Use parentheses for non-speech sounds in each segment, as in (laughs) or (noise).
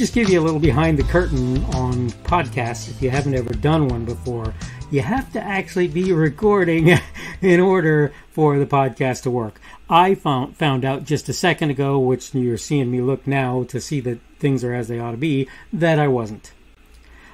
just give you a little behind the curtain on podcasts if you haven't ever done one before. You have to actually be recording (laughs) in order for the podcast to work. I found found out just a second ago, which you're seeing me look now to see that things are as they ought to be, that I wasn't.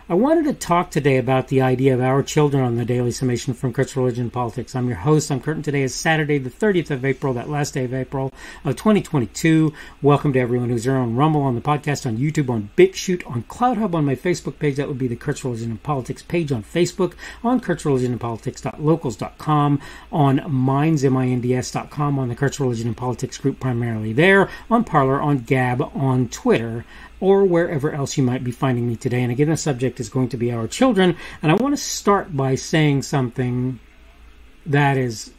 I wanted to talk today about the idea of our children on the Daily Summation from Kurt's Religion and Politics. I'm your host. I'm Curtin. Today is Saturday, the 30th of April, that last day of April of 2022. Welcome to everyone who's here on Rumble, on the podcast, on YouTube, on BitChute, on CloutHub, on my Facebook page. That would be the Kurt's Religion and Politics page on Facebook, on Kurt's Religion and Politics.locals.com, on Minds, M-I-N-D-S.com, on the Kurt's Religion and Politics group primarily there, on Parler, on Gab, on Twitter, or wherever else you might be finding me today. And again, the subject is going to be our children. And I want to start by saying something that is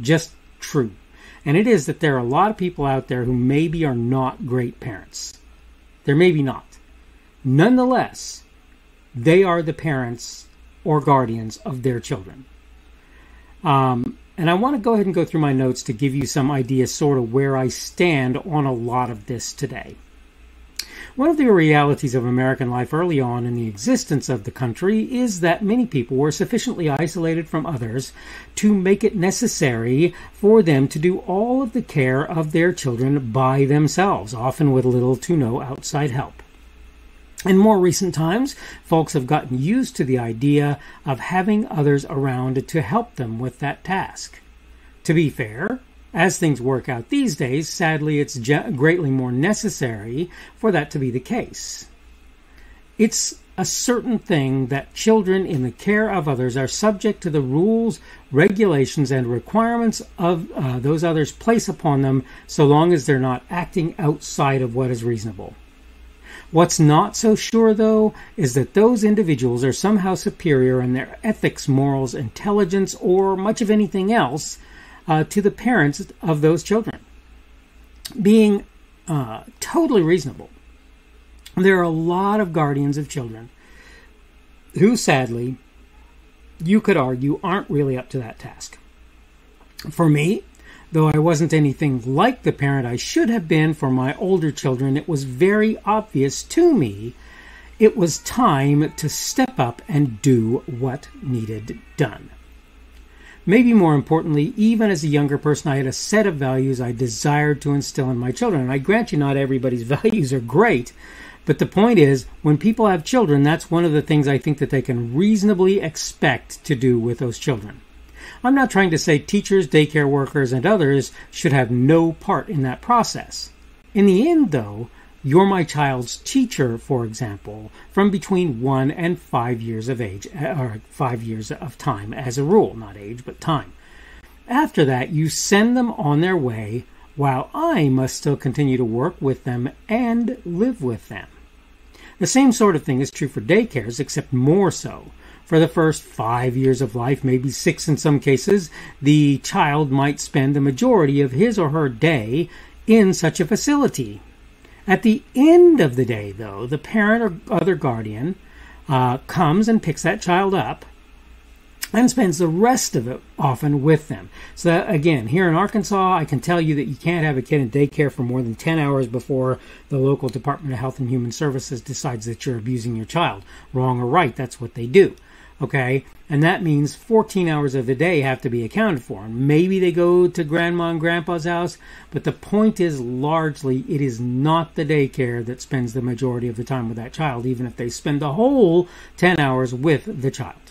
just true. And it is that there are a lot of people out there who maybe are not great parents. They're maybe not. Nonetheless, they are the parents or guardians of their children. Um, and I want to go ahead and go through my notes to give you some idea, sort of where I stand on a lot of this today. One of the realities of American life early on in the existence of the country is that many people were sufficiently isolated from others to make it necessary for them to do all of the care of their children by themselves, often with little to no outside help. In more recent times, folks have gotten used to the idea of having others around to help them with that task. To be fair, as things work out these days, sadly, it's greatly more necessary for that to be the case. It's a certain thing that children in the care of others are subject to the rules, regulations, and requirements of uh, those others place upon them so long as they're not acting outside of what is reasonable. What's not so sure, though, is that those individuals are somehow superior in their ethics, morals, intelligence, or much of anything else uh, to the parents of those children. Being uh, totally reasonable. There are a lot of guardians of children who, sadly, you could argue aren't really up to that task. For me, though I wasn't anything like the parent I should have been for my older children, it was very obvious to me it was time to step up and do what needed done. Maybe more importantly, even as a younger person, I had a set of values I desired to instill in my children. And I grant you, not everybody's (laughs) values are great. But the point is, when people have children, that's one of the things I think that they can reasonably expect to do with those children. I'm not trying to say teachers, daycare workers, and others should have no part in that process. In the end, though, you're my child's teacher, for example, from between one and five years of age, uh, or five years of time as a rule, not age, but time. After that, you send them on their way while I must still continue to work with them and live with them. The same sort of thing is true for daycares, except more so. For the first five years of life, maybe six in some cases, the child might spend the majority of his or her day in such a facility. At the end of the day, though, the parent or other guardian uh, comes and picks that child up and spends the rest of it often with them. So, again, here in Arkansas, I can tell you that you can't have a kid in daycare for more than 10 hours before the local Department of Health and Human Services decides that you're abusing your child. Wrong or right, that's what they do. Okay? And that means 14 hours of the day have to be accounted for. Maybe they go to grandma and grandpa's house, but the point is largely it is not the daycare that spends the majority of the time with that child, even if they spend the whole 10 hours with the child.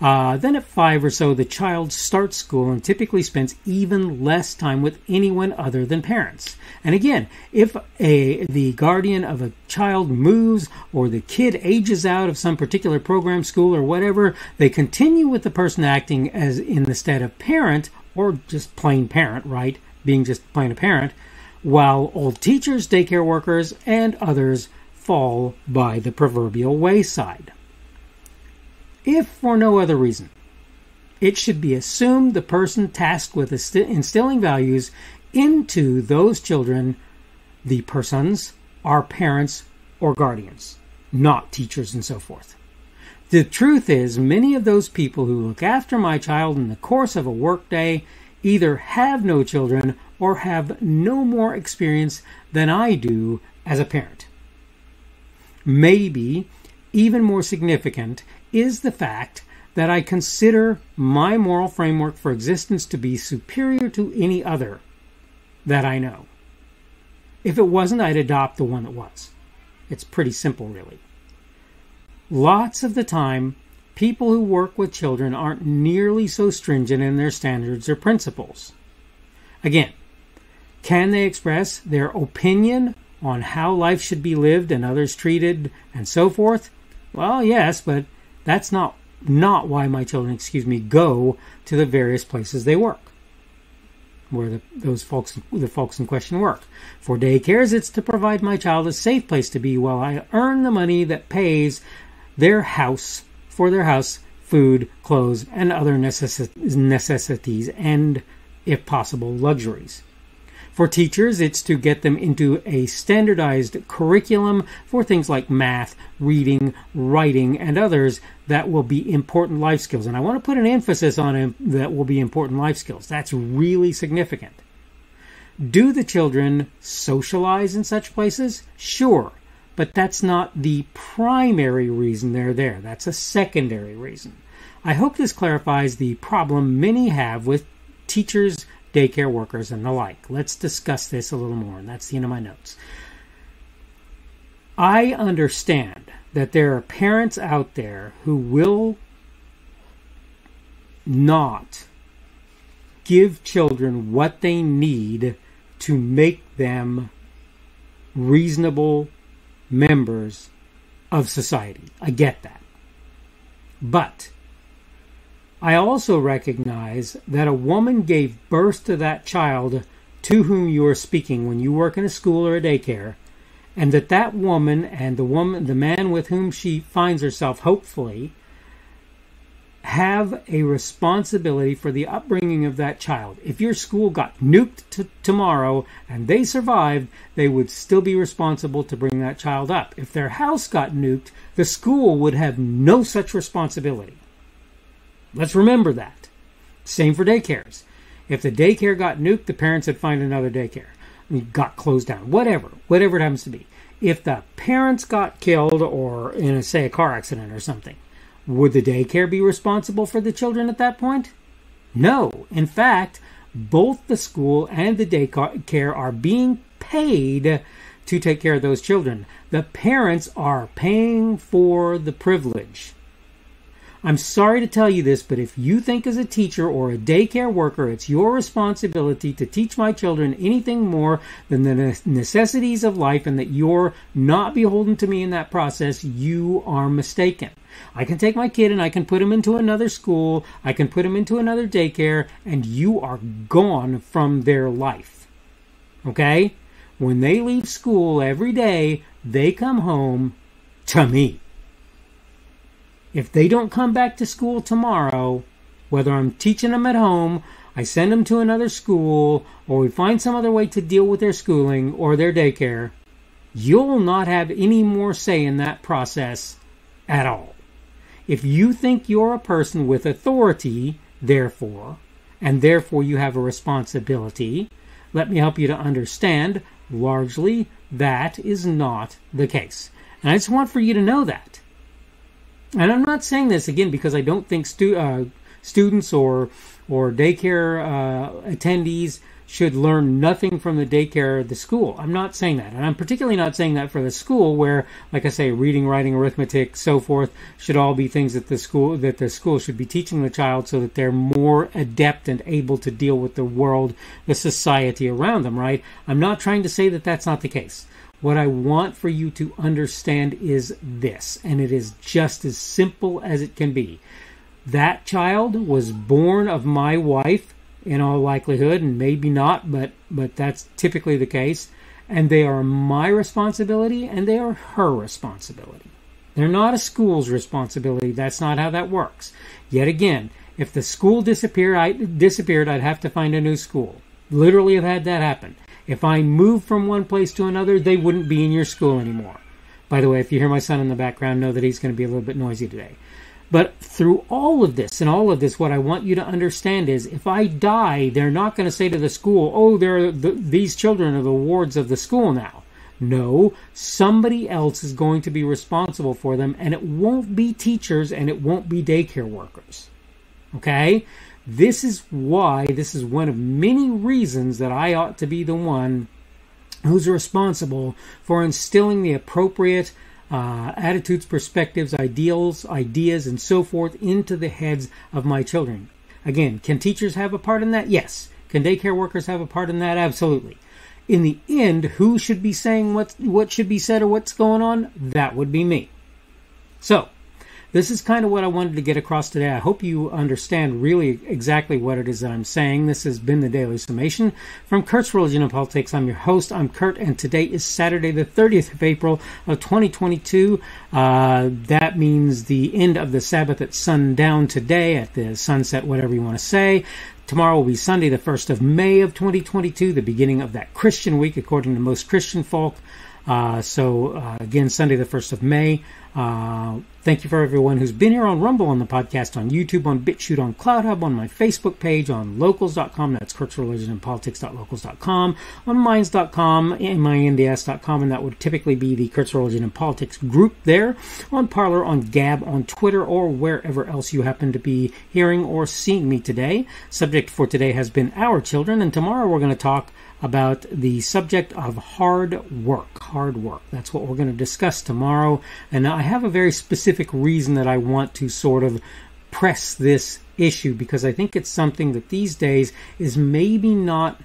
Uh, then at five or so, the child starts school and typically spends even less time with anyone other than parents. And again, if a the guardian of a child moves or the kid ages out of some particular program, school, or whatever, they continue with the person acting as in the stead of parent or just plain parent, right? Being just plain a parent, while old teachers, daycare workers, and others fall by the proverbial wayside if for no other reason. It should be assumed the person tasked with instilling values into those children, the persons, are parents or guardians, not teachers and so forth. The truth is, many of those people who look after my child in the course of a workday either have no children or have no more experience than I do as a parent. maybe even more significant is the fact that I consider my moral framework for existence to be superior to any other that I know. If it wasn't, I'd adopt the one that was. It's pretty simple, really. Lots of the time, people who work with children aren't nearly so stringent in their standards or principles. Again, can they express their opinion on how life should be lived and others treated and so forth? Well, yes, but that's not not why my children, excuse me, go to the various places they work, where the, those folks, the folks in question work. For daycares, it's to provide my child a safe place to be while I earn the money that pays their house for their house, food, clothes, and other necess- necessities, and, if possible, luxuries. For teachers, it's to get them into a standardized curriculum for things like math, reading, writing, and others that will be important life skills. And I want to put an emphasis on it that will be important life skills. That's really significant. Do the children socialize in such places? Sure. But that's not the primary reason they're there. That's a secondary reason. I hope this clarifies the problem many have with teachers daycare workers, and the like. Let's discuss this a little more, and that's the end of my notes. I understand that there are parents out there who will not give children what they need to make them reasonable members of society. I get that. But I also recognize that a woman gave birth to that child to whom you are speaking when you work in a school or a daycare, and that that woman and the woman, the man with whom she finds herself, hopefully, have a responsibility for the upbringing of that child. If your school got nuked t- tomorrow and they survived, they would still be responsible to bring that child up. If their house got nuked, the school would have no such responsibility. Let's remember that. Same for daycares. If the daycare got nuked, the parents would find another daycare. Got closed down. Whatever. Whatever it happens to be. If the parents got killed or in a say a car accident or something, would the daycare be responsible for the children at that point? No. In fact, both the school and the daycare are being paid to take care of those children. The parents are paying for the privilege. I'm sorry to tell you this, but if you think as a teacher or a daycare worker it's your responsibility to teach my children anything more than the necessities of life and that you're not beholden to me in that process, you are mistaken. I can take my kid and I can put him into another school, I can put him into another daycare, and you are gone from their life. Okay? When they leave school every day, they come home to me. If they don't come back to school tomorrow, whether I'm teaching them at home, I send them to another school, or we find some other way to deal with their schooling or their daycare, you'll not have any more say in that process at all. If you think you're a person with authority, therefore, and therefore you have a responsibility, let me help you to understand largely that is not the case. And I just want for you to know that. And I'm not saying this again because I don't think stu- uh, students or or daycare uh, attendees should learn nothing from the daycare or the school. I'm not saying that. And I'm particularly not saying that for the school where, like I say, reading, writing, arithmetic, so forth should all be things that the school that the school should be teaching the child so that they're more adept and able to deal with the world, the society around them, right? I'm not trying to say that that's not the case. What I want for you to understand is this, and it is just as simple as it can be. That child was born of my wife, in all likelihood, and maybe not, but but that's typically the case. And they are my responsibility, and they are her responsibility. They're not a school's responsibility. That's not how that works. Yet again, if the school disappeared, I disappeared, I'd have to find a new school. Literally, have had that happen. If I move from one place to another, they wouldn't be in your school anymore. By the way, if you hear my son in the background, know that he's going to be a little bit noisy today. But through all of this and all of this, what I want you to understand is if I die, they're not going to say to the school, oh, they're the, these children are the wards of the school now. No, somebody else is going to be responsible for them, and it won't be teachers and it won't be daycare workers. Okay? This is why, this is one of many reasons that I ought to be the one who's responsible for instilling the appropriate uh, attitudes, perspectives, ideals, ideas, and so forth into the heads of my children. Again, can teachers have a part in that? Yes. Can daycare workers have a part in that? Absolutely. In the end, who should be saying what what should be said or what's going on? That would be me. So, this is kind of what I wanted to get across today. I hope you understand really exactly what it is that I'm saying. This has been the Daily Summation from Kurt's Religion and Politics. I'm your host. I'm Kurt, and today is Saturday, the 30th of April of 2022. Uh, that means the end of the Sabbath at sundown today, at the sunset, whatever you want to say. Tomorrow will be Sunday, the 1st of May of 2022, the beginning of that Christian week, according to most Christian folk. Uh, so, uh, again, Sunday, the 1st of May. Uh, thank you for everyone who's been here on Rumble, on the podcast, on YouTube, on BitChute, on CloutHub, on my Facebook page, on locals.com, that's Kurt's Religion and Politics.locals.com, on minds.com, and mynds.com, and that would typically be the Kurt's Religion and Politics group there, on Parler, on Gab, on Twitter, or wherever else you happen to be hearing or seeing me today. Subject for today has been our children, and tomorrow we're going to talk about the subject of hard work. Hard work. That's what we're going to discuss tomorrow. And I have a very specific reason that I want to sort of press this issue because I think it's something that these days is maybe not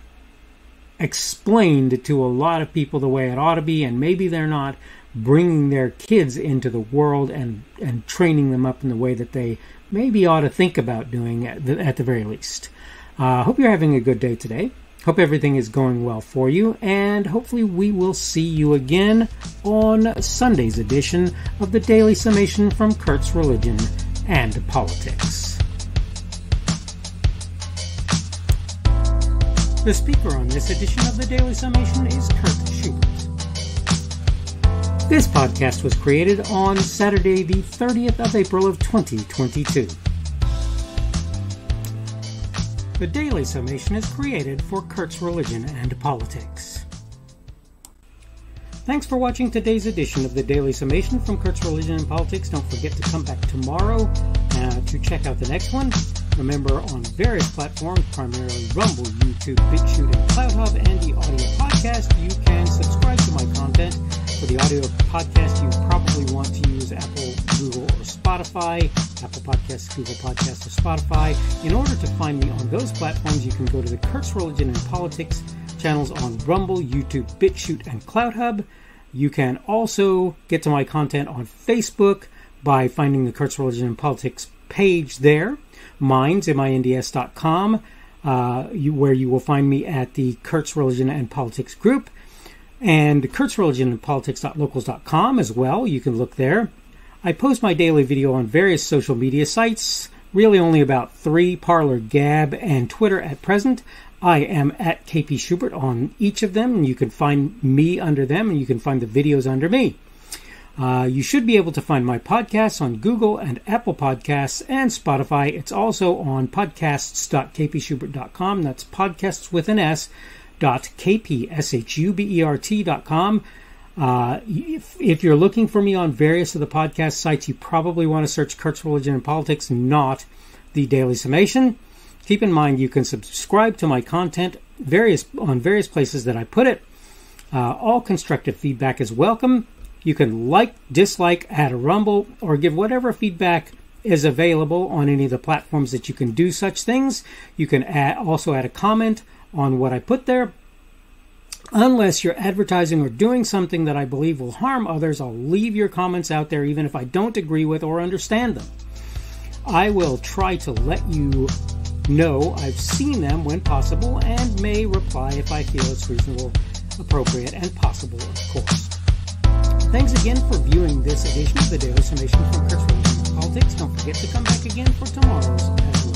explained to a lot of people the way it ought to be, and maybe they're not bringing their kids into the world and, and training them up in the way that they maybe ought to think about doing at the, at the very least. I uh, hope you're having a good day today. Hope everything is going well for you, and hopefully, we will see you again on Sunday's edition of the Daily Summation from Kurt's Religion and Politics. The speaker on this edition of the Daily Summation is Kurt Shubert. This podcast was created on Saturday, the 30th of April of 2022. The Daily Summation is created for Kurt's Religion and Politics. Thanks for watching today's edition of the Daily Summation from Kurt's Religion and Politics. Don't forget to come back tomorrow uh, to check out the next one. Remember, on various platforms, primarily Rumble, YouTube, BitChute, and CloutHub, and the audio podcast, you can subscribe to my content. For the audio podcast, you probably want to use Apple, Google, or Spotify, Apple Podcasts, Google Podcasts, or Spotify. In order to find me on those platforms, you can go to the Kurt's Religion and Politics channels on Rumble, YouTube, BitChute, and CloutHub. You can also get to my content on Facebook by finding the Kurt's Religion and Politics page there, minds, M-I-N-D-S.com, uh, you, where you will find me at the Kurt's Religion and Politics group, and Kurt's Religion and Politics.locals.com as well. You can look there. I post my daily video on various social media sites, really only about three Parler, Gab, and Twitter at present. I am at KP Shubert on each of them, and you can find me under them, and you can find the videos under me. Uh, you should be able to find my podcasts on Google and Apple Podcasts and Spotify. It's also on podcasts.kpshubert.com. That's podcasts with an S dot kpshubert.com. Uh, if, if you're looking for me on various of the podcast sites, you probably want to search Kurt's Religion and Politics, not the Daily Summation. Keep in mind you can subscribe to my content various on various places that I put it. Uh, all constructive feedback is welcome. You can like, dislike, add a rumble, or give whatever feedback is available on any of the platforms that you can do such things. You can add, also add a comment on what I put there. Unless you're advertising or doing something that I believe will harm others, I'll leave your comments out there even if I don't agree with or understand them. I will try to let you know I've seen them when possible and may reply if I feel it's reasonable, appropriate, and possible, of course. Thanks again for viewing this edition of the Daily Summation from Kurt's Religion Politics. Don't forget to come back again for tomorrow's